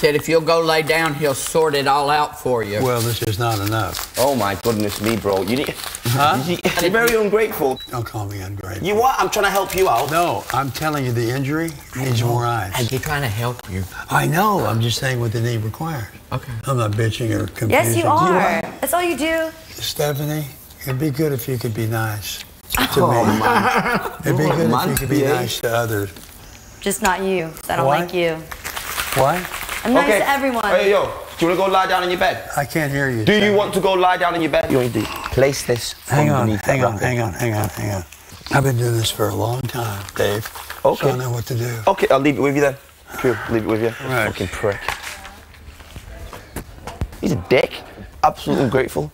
Said if you'll go lay down, he'll sort it all out for you. Well, this is not enough. Oh my goodness me, bro. You need. Huh? You, are very ungrateful. Don't call me ungrateful. You what? I'm trying to help you out. No, I'm telling you the injury needs more eyes. and he's trying to help you. I know. I'm just saying what the need requires. Okay. I'm not bitching or confusing. Yes, you Do are. That's all you do. Stephanie, it'd be good if you could be nice to Oh, me. man. It'd be oh, good if you could be nice to others. Just not you. I don't Why? like you. What? I'm nice to everyone. Hey, yo, do you want to go lie down in your bed? I can't hear you. Do you Stephanie. want to go lie down in your bed? You want to? Place this Hang on, hang on, hang on, hang on, hang on. I've been doing this for a long time, Dave. Okay. So I know what to do. Okay, I'll leave it with you then. Cool, leave it with you. Right. Fucking prick. He's a dick. Absolutely ungrateful.